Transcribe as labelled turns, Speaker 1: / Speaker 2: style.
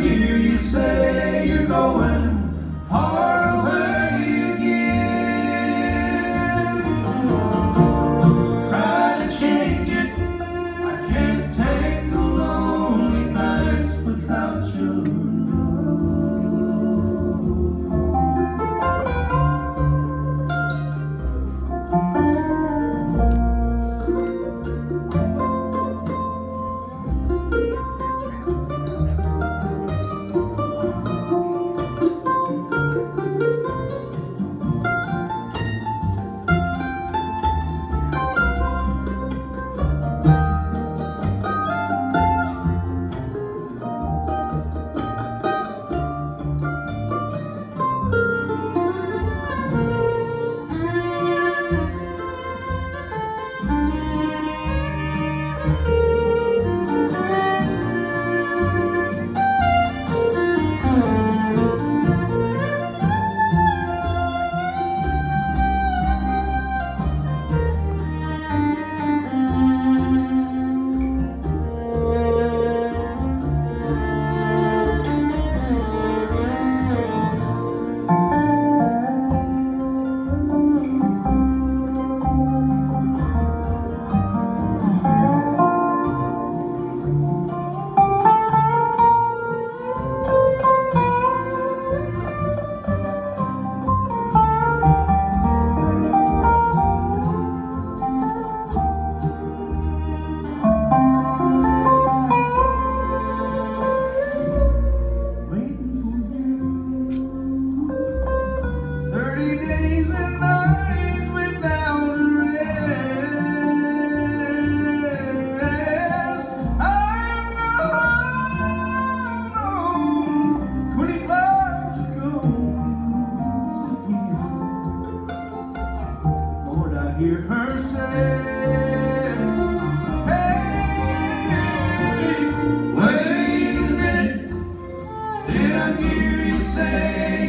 Speaker 1: hear you say hear her say, hey, wait a minute, did I hear you say,